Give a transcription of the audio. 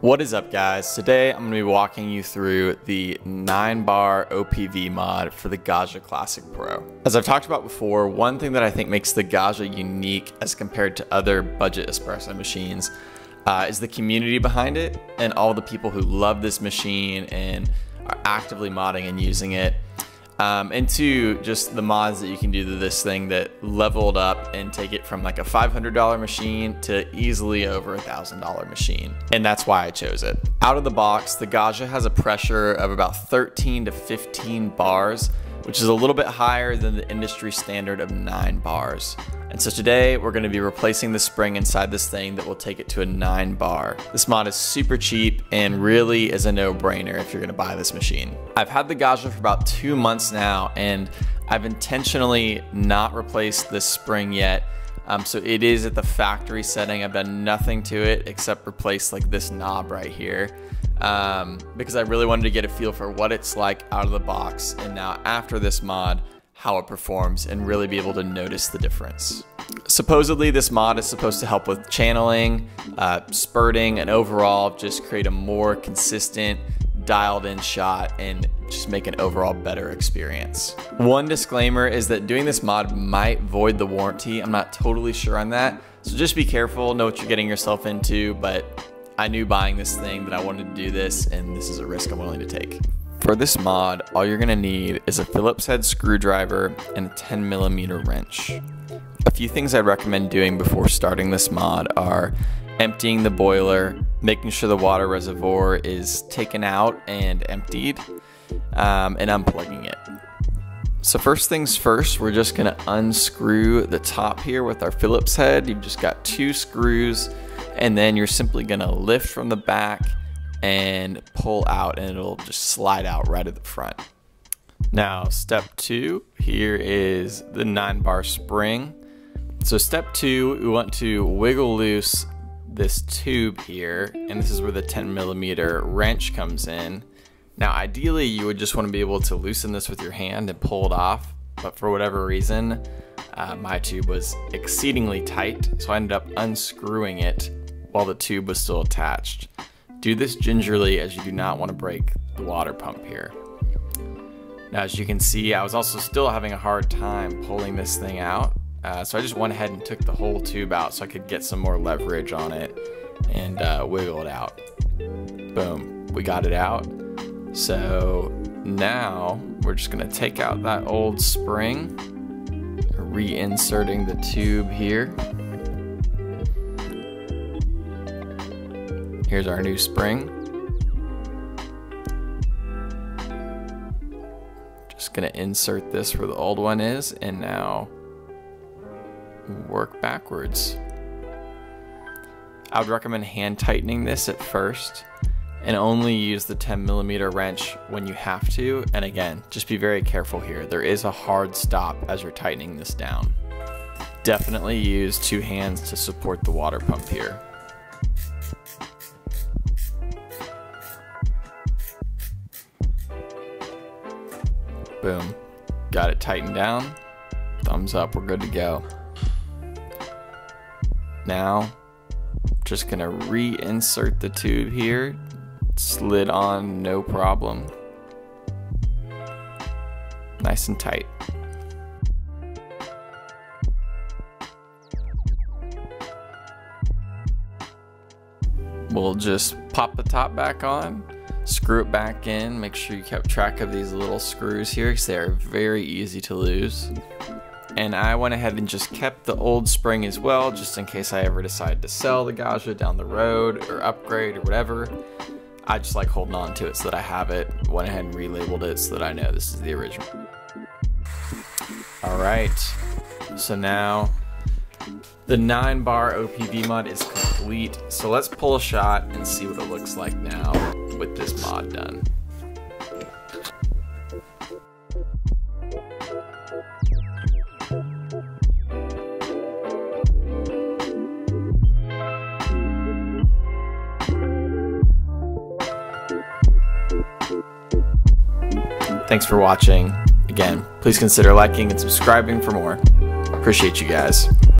What is up guys? Today I'm going to be walking you through the 9 bar OPV mod for the Gaggia Classic Pro. As I've talked about before, one thing that I think makes the Gaggia unique as compared to other budget espresso machines uh, is the community behind it and all the people who love this machine and are actively modding and using it. Um, and two, just the mods that you can do to this thing that leveled up and take it from like a $500 machine to easily over a $1,000 machine. And that's why I chose it. Out of the box, the Gaggia has a pressure of about 13 to 15 bars, which is a little bit higher than the industry standard of 9 bars. And so today we're going to be replacing the spring inside this thing that will take it to a 9 bar. This mod is super cheap and really is a no-brainer if you're going to buy this machine. I've had the Gaggia for about 2 months now and I've intentionally not replaced this spring yet. Um, so it is at the factory setting. I've done nothing to it except replace like this knob right here. Um, because I really wanted to get a feel for what it's like out of the box. And now after this mod, how it performs and really be able to notice the difference. Supposedly this mod is supposed to help with channeling, uh, spurting, and overall just create a more consistent, dialed in shot and just make an overall better experience. One disclaimer is that doing this mod might void the warranty. I'm not totally sure on that. So just be careful, know what you're getting yourself into, but I knew buying this thing that I wanted to do this and this is a risk I'm willing to take. For this mod, all you're gonna need is a Phillips head screwdriver and a 10 millimeter wrench. A few things I'd recommend doing before starting this mod are emptying the boiler, making sure the water reservoir is taken out and emptied, um, and unplugging it. So first things first, we're just gonna unscrew the top here with our Phillips head. You've just got two screws, and then you're simply gonna lift from the back and pull out and it'll just slide out right at the front. Now step two, here is the nine bar spring. So step two, we want to wiggle loose this tube here, and this is where the 10 millimeter wrench comes in. Now ideally you would just want to be able to loosen this with your hand and pull it off, but for whatever reason, uh, my tube was exceedingly tight, so I ended up unscrewing it while the tube was still attached. Do this gingerly as you do not want to break the water pump here. Now as you can see I was also still having a hard time pulling this thing out uh, so I just went ahead and took the whole tube out so I could get some more leverage on it and uh, wiggle it out. Boom, we got it out. So now we're just gonna take out that old spring, reinserting the tube here. Here's our new spring. Just gonna insert this where the old one is and now work backwards. I would recommend hand tightening this at first and only use the 10 millimeter wrench when you have to. And again, just be very careful here. There is a hard stop as you're tightening this down. Definitely use two hands to support the water pump here. Boom. Got it tightened down. Thumbs up, we're good to go. Now, just gonna reinsert the tube here. Slid on, no problem. Nice and tight. We'll just pop the top back on screw it back in. Make sure you kept track of these little screws here because they are very easy to lose. And I went ahead and just kept the old spring as well, just in case I ever decide to sell the Gaggia down the road or upgrade or whatever. I just like holding on to it so that I have it. Went ahead and relabeled it so that I know this is the original. All right, so now the nine bar OPV mod is So let's pull a shot and see what it looks like now with this mod done. Thanks for watching. Again, please consider liking and subscribing for more. Appreciate you guys.